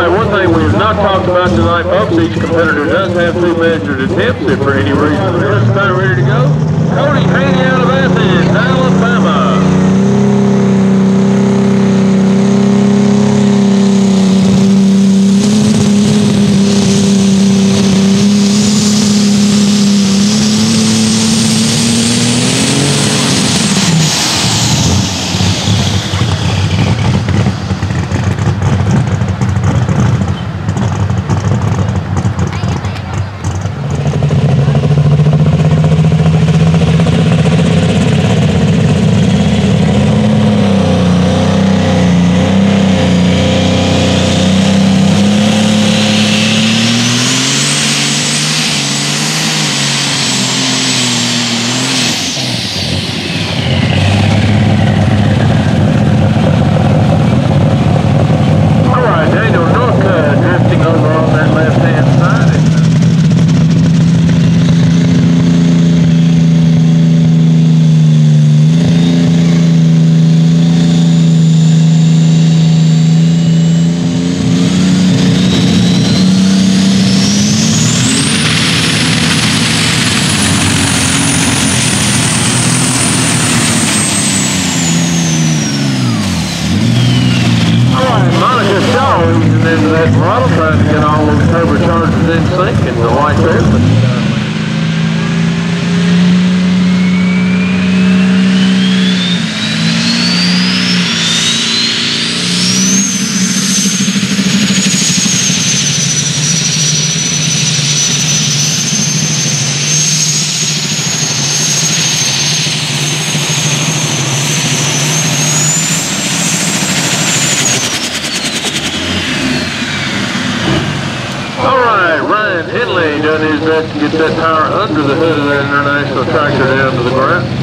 right, one thing we have not talked about tonight, folks, each competitor does have two measured attempts if for any reason that throttle, trying to get all those turbochargers in sync and the white there. But, uh, All Ryan Henley done his best to get that tire under the hood of that international tractor down to the ground.